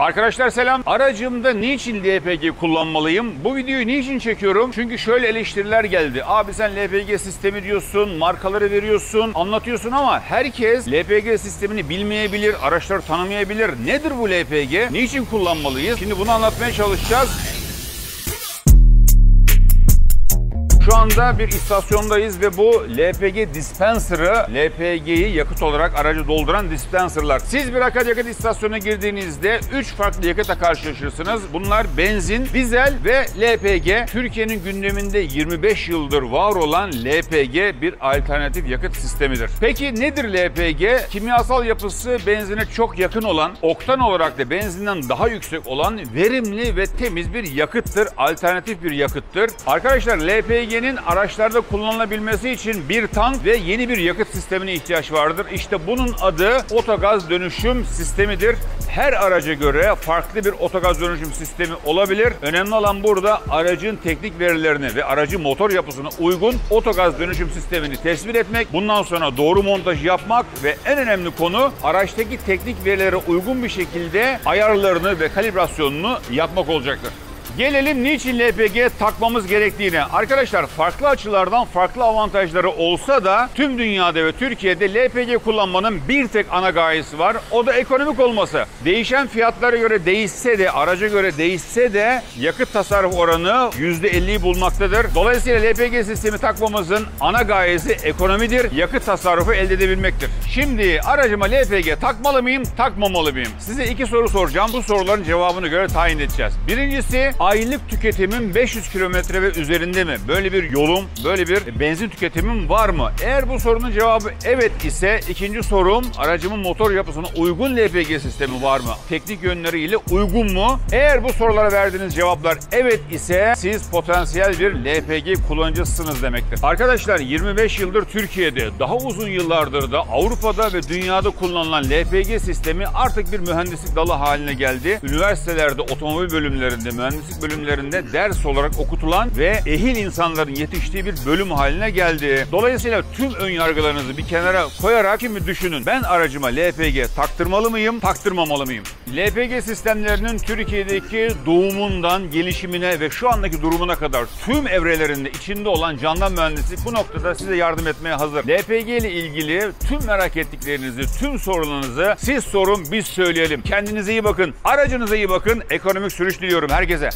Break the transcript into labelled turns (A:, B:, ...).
A: Arkadaşlar selam. Aracımda niçin LPG kullanmalıyım? Bu videoyu niçin çekiyorum? Çünkü şöyle eleştiriler geldi. Abi sen LPG sistemi diyorsun, markaları veriyorsun, anlatıyorsun ama herkes LPG sistemini bilmeyebilir, araçları tanımayabilir. Nedir bu LPG? Niçin kullanmalıyız? Şimdi bunu anlatmaya çalışacağız. Şu anda bir istasyondayız ve bu LPG dispenser'ı, LPG'yi yakıt olarak aracı dolduran dispenser'lar. Siz bir akaryakıt istasyonuna girdiğinizde 3 farklı yakıtla karşılaşırsınız. Bunlar benzin, dizel ve LPG. Türkiye'nin gündeminde 25 yıldır var olan LPG bir alternatif yakıt sistemidir. Peki nedir LPG? Kimyasal yapısı benzine çok yakın olan, oktan olarak da benzinden daha yüksek olan verimli ve temiz bir yakıttır. Alternatif bir yakıttır. Arkadaşlar LPG LPG'nin araçlarda kullanılabilmesi için bir tank ve yeni bir yakıt sistemine ihtiyaç vardır. İşte bunun adı otogaz dönüşüm sistemidir. Her araca göre farklı bir otogaz dönüşüm sistemi olabilir. Önemli olan burada aracın teknik verilerini ve aracı motor yapısına uygun otogaz dönüşüm sistemini tespit etmek. Bundan sonra doğru montaj yapmak ve en önemli konu araçtaki teknik verilere uygun bir şekilde ayarlarını ve kalibrasyonunu yapmak olacaktır. Gelelim niçin LPG takmamız gerektiğine. Arkadaşlar farklı açılardan farklı avantajları olsa da tüm dünyada ve Türkiye'de LPG kullanmanın bir tek ana gayesi var. O da ekonomik olması. Değişen fiyatlara göre değişse de, araca göre değişse de yakıt tasarruf oranı %50'yi bulmaktadır. Dolayısıyla LPG sistemi takmamızın ana gayesi ekonomidir. Yakıt tasarrufu elde edebilmektir. Şimdi aracıma LPG takmalı mıyım, takmamalı mıyım? Size iki soru soracağım. Bu soruların cevabını göre tayin edeceğiz. Birincisi aylık tüketimim 500 kilometre ve üzerinde mi? Böyle bir yolum, böyle bir benzin tüketimim var mı? Eğer bu sorunun cevabı evet ise ikinci sorum aracımın motor yapısına uygun LPG sistemi var mı? Teknik yönleriyle uygun mu? Eğer bu sorulara verdiğiniz cevaplar evet ise siz potansiyel bir LPG kullanıcısınız demektir. Arkadaşlar 25 yıldır Türkiye'de daha uzun yıllardır da Avrupa'da ve dünyada kullanılan LPG sistemi artık bir mühendislik dalı haline geldi. Üniversitelerde, otomobil bölümlerinde, mühendislik mühendislik bölümlerinde ders olarak okutulan ve ehil insanların yetiştiği bir bölüm haline geldi. Dolayısıyla tüm ön yargılarınızı bir kenara koyarak şimdi düşünün. Ben aracıma LPG taktırmalı mıyım, taktırmamalı mıyım? LPG sistemlerinin Türkiye'deki doğumundan gelişimine ve şu andaki durumuna kadar tüm evrelerinde içinde olan candan mühendislik bu noktada size yardım etmeye hazır. LPG ile ilgili tüm merak ettiklerinizi, tüm sorularınızı siz sorun biz söyleyelim. Kendinize iyi bakın, aracınıza iyi bakın. Ekonomik sürüş diliyorum herkese.